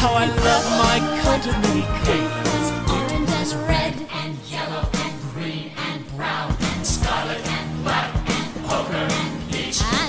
how I love my cotton canes. And there's red and yellow and green and brown and scarlet and black and poker and peach.